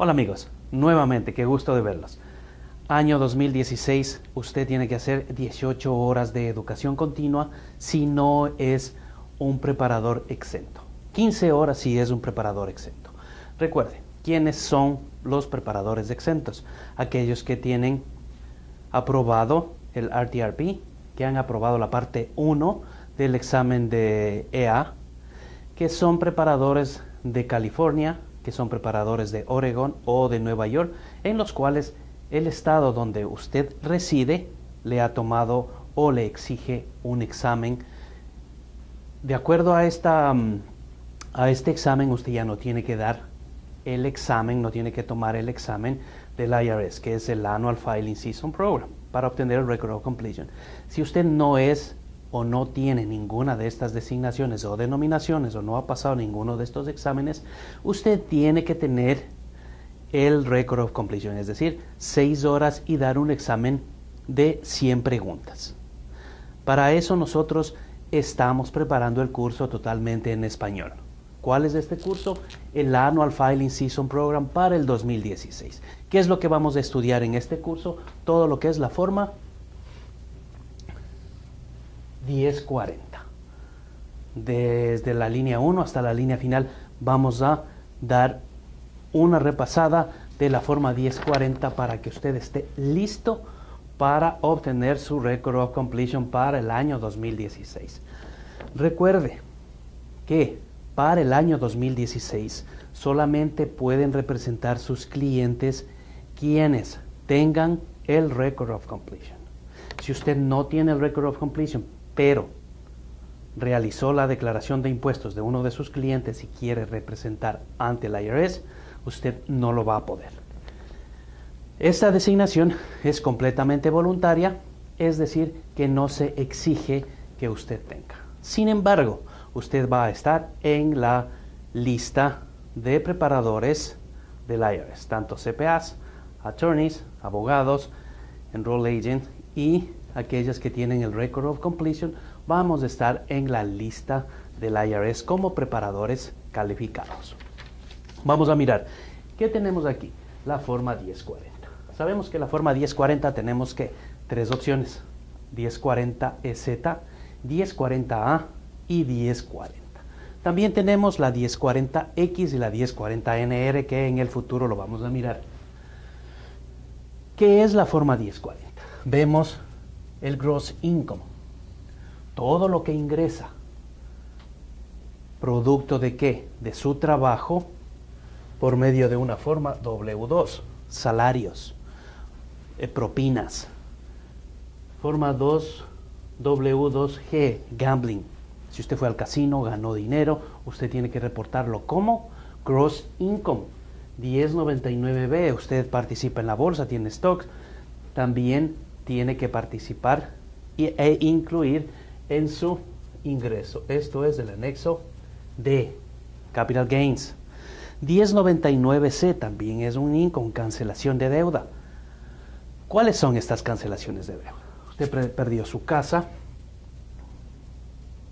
Hola amigos, nuevamente, qué gusto de verlos. Año 2016, usted tiene que hacer 18 horas de educación continua si no es un preparador exento. 15 horas si es un preparador exento. Recuerde, ¿quiénes son los preparadores exentos? Aquellos que tienen aprobado el RTRP, que han aprobado la parte 1 del examen de EA, que son preparadores de California, que son preparadores de Oregon o de Nueva York, en los cuales el estado donde usted reside le ha tomado o le exige un examen. De acuerdo a, esta, mm, a este examen, usted ya no tiene que dar el examen, no tiene que tomar el examen del IRS, que es el Annual Filing Season Program, para obtener el Record of Completion. Si usted no es o no tiene ninguna de estas designaciones o denominaciones o no ha pasado ninguno de estos exámenes, usted tiene que tener el record of completion, es decir, seis horas y dar un examen de 100 preguntas. Para eso nosotros estamos preparando el curso totalmente en español. ¿Cuál es este curso? El Annual Filing Season Program para el 2016. ¿Qué es lo que vamos a estudiar en este curso? Todo lo que es la forma 1040. Desde la línea 1 hasta la línea final vamos a dar una repasada de la forma 1040 para que usted esté listo para obtener su Record of Completion para el año 2016. Recuerde que para el año 2016 solamente pueden representar sus clientes quienes tengan el Record of Completion. Si usted no tiene el Record of Completion, pero realizó la declaración de impuestos de uno de sus clientes y quiere representar ante la IRS, usted no lo va a poder. Esta designación es completamente voluntaria, es decir, que no se exige que usted tenga. Sin embargo, usted va a estar en la lista de preparadores del IRS, tanto CPAs, attorneys, abogados, enroll agent y aquellas que tienen el Record of Completion, vamos a estar en la lista del IRS como preparadores calificados. Vamos a mirar, ¿qué tenemos aquí? La forma 1040. Sabemos que la forma 1040 tenemos que tres opciones, 1040EZ, 1040A y 1040. También tenemos la 1040X y la 1040NR que en el futuro lo vamos a mirar. ¿Qué es la forma 1040? Vemos el gross income. Todo lo que ingresa, producto de qué? De su trabajo por medio de una forma W2, salarios, eh, propinas. Forma 2, W2G, gambling. Si usted fue al casino, ganó dinero, usted tiene que reportarlo como gross income. 1099B, usted participa en la bolsa, tiene stocks, también tiene que participar e incluir en su ingreso. Esto es el anexo D, Capital Gains. 1099C también es un income, cancelación de deuda. ¿Cuáles son estas cancelaciones de deuda? Usted perdió su casa,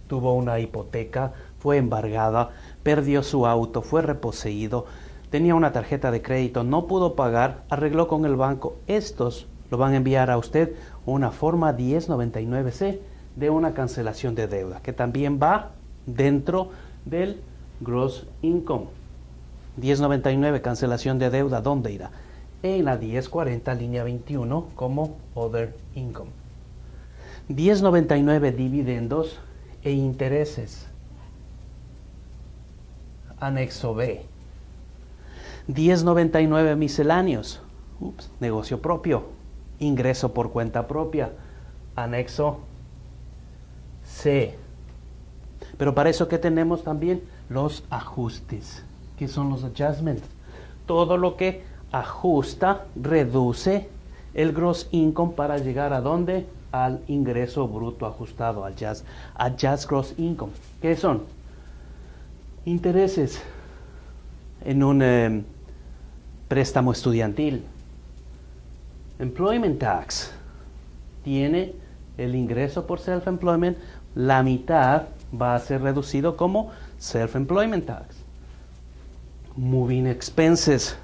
tuvo una hipoteca, fue embargada, perdió su auto, fue reposeído, tenía una tarjeta de crédito, no pudo pagar, arregló con el banco. Estos lo van a enviar a usted una forma 1099C de una cancelación de deuda, que también va dentro del gross income. 1099 cancelación de deuda, ¿dónde irá? En la 1040 línea 21 como other income. 1099 dividendos e intereses. Anexo B. 1099 misceláneos. Ups, negocio propio ingreso por cuenta propia, anexo C. Pero para eso que tenemos también los ajustes. ¿Qué son los adjustments? Todo lo que ajusta, reduce el gross income para llegar a dónde? Al ingreso bruto ajustado, al just, adjust gross income. ¿Qué son? Intereses en un eh, préstamo estudiantil, Employment Tax tiene el ingreso por self-employment, la mitad va a ser reducido como self-employment tax. Moving expenses,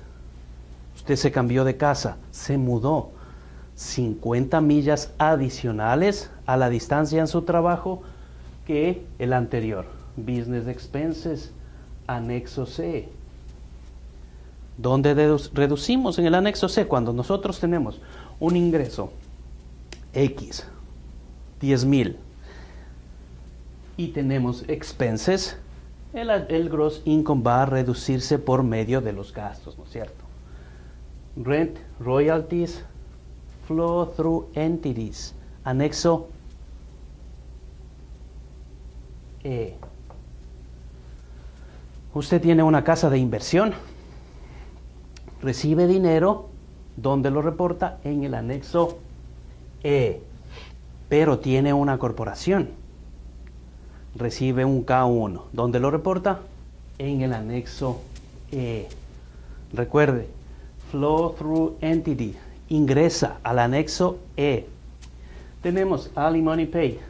Usted se cambió de casa, se mudó. 50 millas adicionales a la distancia en su trabajo que el anterior. Business expenses, anexo C. Donde reducimos en el anexo C cuando nosotros tenemos un ingreso X, 10 mil, y tenemos expenses, el, el gross income va a reducirse por medio de los gastos, ¿no es cierto? Rent, royalties, flow through entities, anexo E. Usted tiene una casa de inversión, recibe dinero, ¿dónde lo reporta? En el anexo E, pero tiene una corporación, recibe un K1, ¿dónde lo reporta? En el anexo E. Recuerde, flow through entity, ingresa al anexo E. Tenemos Alimony Pay.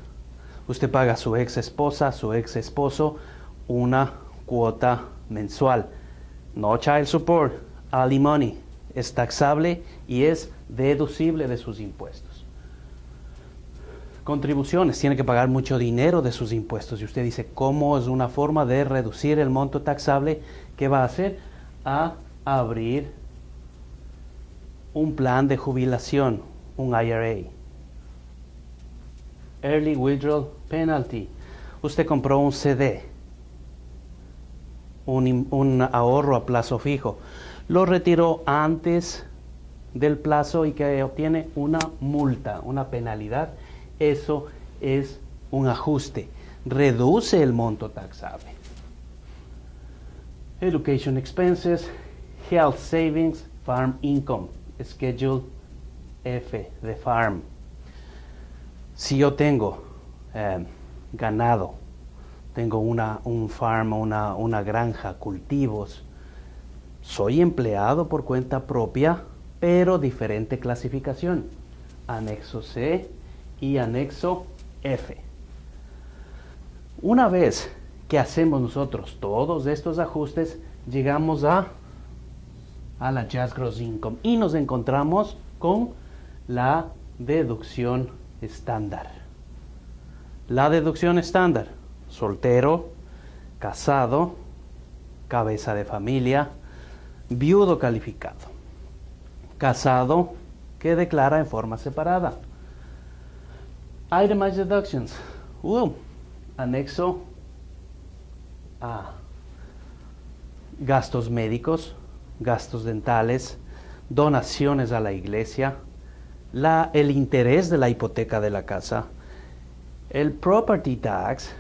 Usted paga a su ex esposa, su ex esposo, una cuota mensual. No child support, alimony. Es taxable y es deducible de sus impuestos. Contribuciones, tiene que pagar mucho dinero de sus impuestos. Y usted dice, ¿cómo es una forma de reducir el monto taxable? ¿Qué va a hacer? A abrir un plan de jubilación, un IRA. Early Withdrawal Penalty. Usted compró un CD un, ahorro a plazo fijo. Lo retiró antes del plazo y que obtiene una multa, una penalidad. Eso es un ajuste. Reduce el monto taxable. Education expenses, health savings, farm income, schedule F de farm. Si yo tengo eh, ganado tengo una, un farm, una, una granja, cultivos. Soy empleado por cuenta propia, pero diferente clasificación. Anexo C y anexo F. Una vez que hacemos nosotros todos estos ajustes, llegamos a, a la Jazz Gross Income y nos encontramos con la deducción estándar. La deducción estándar soltero, casado, cabeza de familia, viudo calificado, casado que declara en forma separada. Itemized deductions. Uh, anexo a gastos médicos, gastos dentales, donaciones a la iglesia, el interés de la hipoteca de la casa, el property tax,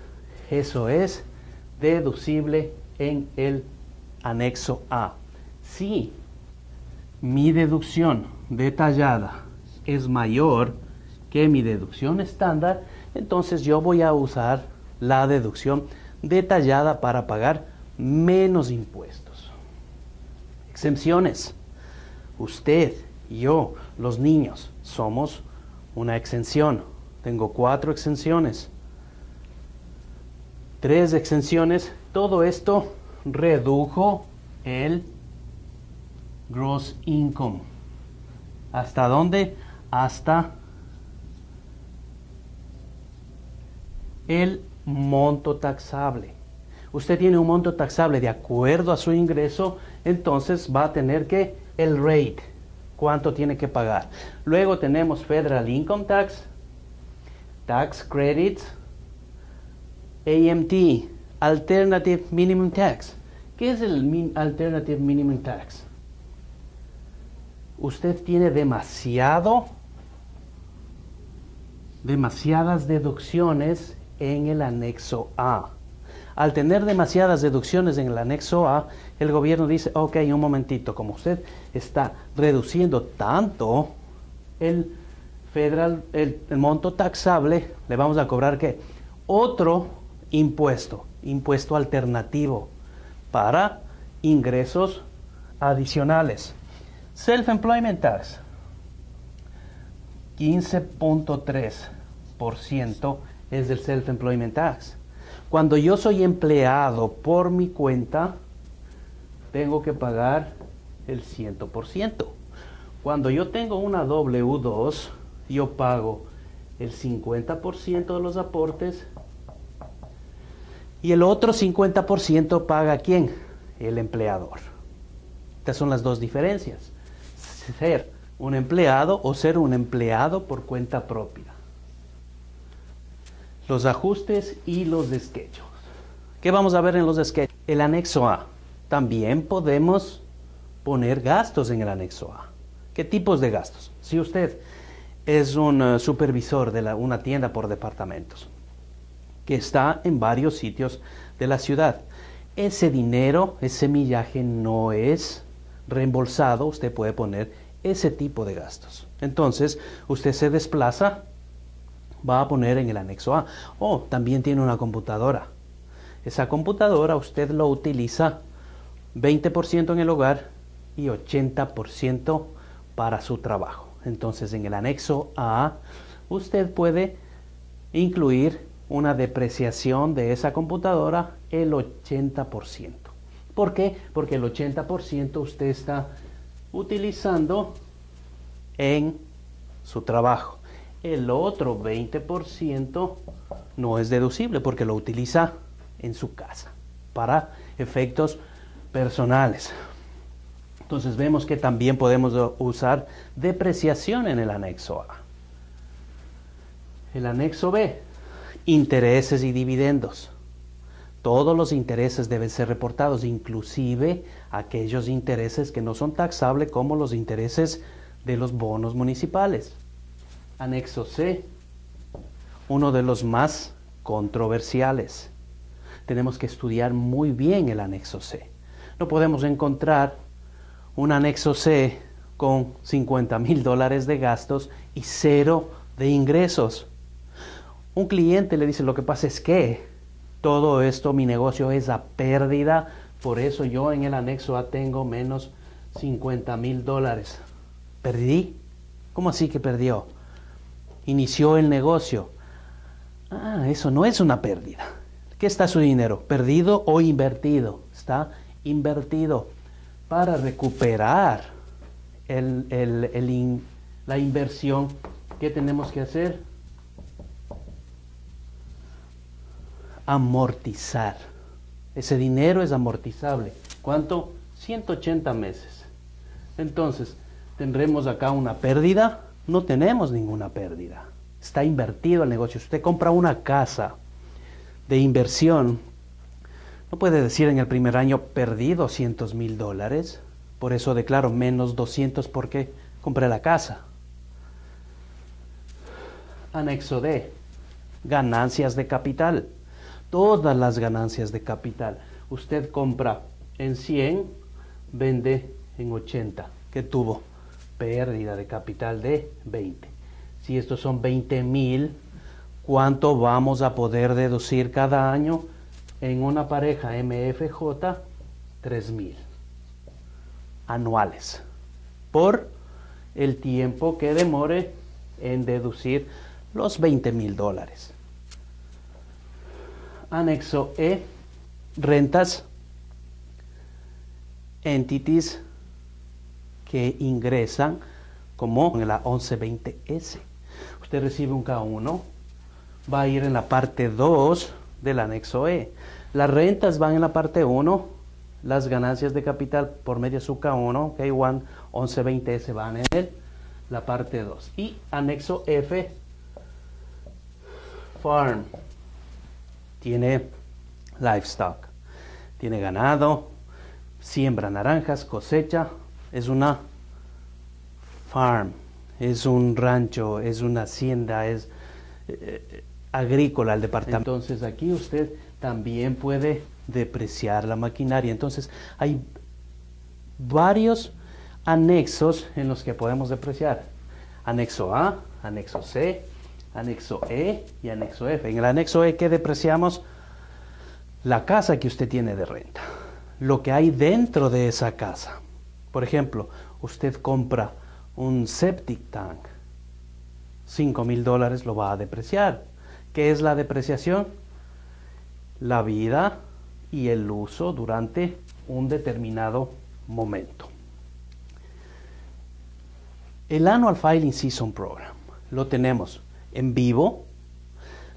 eso es deducible en el anexo A. Si mi deducción detallada es mayor que mi deducción estándar, entonces yo voy a usar la deducción detallada para pagar menos impuestos. Exenciones. Usted, yo, los niños, somos una exención. Tengo cuatro exenciones tres exenciones, todo esto redujo el gross income. ¿Hasta dónde? Hasta el monto taxable. Usted tiene un monto taxable de acuerdo a su ingreso, entonces va a tener que el rate, cuánto tiene que pagar. Luego tenemos Federal Income Tax, Tax Credits, AMT, Alternative Minimum Tax. ¿Qué es el Alternative Minimum Tax? Usted tiene demasiado, demasiadas deducciones en el anexo A. Al tener demasiadas deducciones en el anexo A, el gobierno dice, ok, un momentito, como usted está reduciendo tanto el federal, el, el monto taxable, le vamos a cobrar que otro impuesto, impuesto alternativo para ingresos adicionales. Self-employment tax, 15.3% es del self-employment tax. Cuando yo soy empleado por mi cuenta, tengo que pagar el 100%. Cuando yo tengo una W2, yo pago el 50% de los aportes y el otro 50% paga quién? El empleador. Estas son las dos diferencias. Ser un empleado o ser un empleado por cuenta propia. Los ajustes y los sketches. ¿Qué vamos a ver en los sketches? El anexo A. También podemos poner gastos en el anexo A. ¿Qué tipos de gastos? Si usted es un eh, supervisor de una tienda por departamentos que está en varios sitios de la ciudad, ese dinero, ese millaje no es reembolsado, usted puede poner ese tipo de gastos. Entonces, usted se desplaza, va a poner en el anexo A. O también tiene una computadora. Esa computadora usted lo utiliza 20% en el hogar y 80% para su trabajo. Entonces en el anexo A usted puede incluir una depreciación de esa computadora el 80%. ¿Por qué? Porque el 80% usted está utilizando en su trabajo. El otro 20% no es deducible porque lo utiliza en su casa para efectos personales. Entonces vemos que también podemos usar depreciación en el anexo A. El anexo B, intereses y dividendos. Todos los intereses deben ser reportados, inclusive aquellos intereses que no son taxables como los intereses de los bonos municipales. Anexo C, uno de los más controversiales. Tenemos que estudiar muy bien el anexo C. No podemos encontrar un anexo C con 50 mil dólares de gastos y cero de ingresos. Un cliente le dice, lo que pasa es que todo esto, mi negocio es a pérdida, por eso yo en el anexo A tengo menos 50 mil dólares. ¿Perdí? ¿Cómo así que perdió? Inició el negocio. Ah, eso no es una pérdida. ¿Qué está su dinero? ¿Perdido o invertido? Está invertido para recuperar la inversión que tenemos que hacer. Amortizar. Ese dinero es amortizable. ¿Cuánto? 180 meses. Entonces, ¿tendremos acá una pérdida? No tenemos ninguna pérdida. Está invertido el negocio. usted compra una casa de inversión no puede decir en el primer año perdí 200 mil dólares, por eso declaro menos 200 porque compré la casa. Anexo D, ganancias de capital. Todas las ganancias de capital. Usted compra en 100, vende en 80. que tuvo? Pérdida de capital de 20. Si estos son 20 mil, ¿cuánto vamos a poder deducir cada año? en una pareja MFJ 3000 anuales por el tiempo que demore en deducir los 20 mil dólares. Anexo E, rentas, entities que ingresan como en la 1120S. Usted recibe un K1, va a ir en la parte 2 del anexo E. Las rentas van en la parte 1, las ganancias de capital por medio de su K1, K1, 1120 se van en el, la parte 2. Y anexo F, farm, tiene livestock, tiene ganado, siembra naranjas, cosecha, es una farm, es un rancho, es una hacienda, es eh, agrícola el departamento. Entonces aquí usted también puede depreciar la maquinaria. Entonces, hay varios anexos en los que podemos depreciar. Anexo A, anexo C, anexo E y anexo F. En el anexo E, ¿qué depreciamos? La casa que usted tiene de renta. Lo que hay dentro de esa casa. Por ejemplo, usted compra un septic tank. 5 mil dólares lo va a depreciar. ¿Qué es la depreciación? la vida y el uso durante un determinado momento. El Annual Filing Season Program lo tenemos en vivo,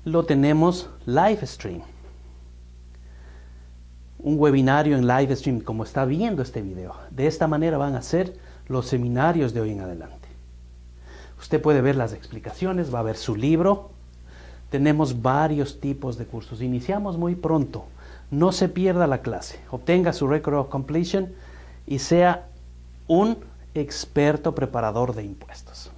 lo tenemos live stream. Un webinario en live stream como está viendo este video. De esta manera van a ser los seminarios de hoy en adelante. Usted puede ver las explicaciones, va a ver su libro. Tenemos varios tipos de cursos. Iniciamos muy pronto. No se pierda la clase. Obtenga su record of completion y sea un experto preparador de impuestos.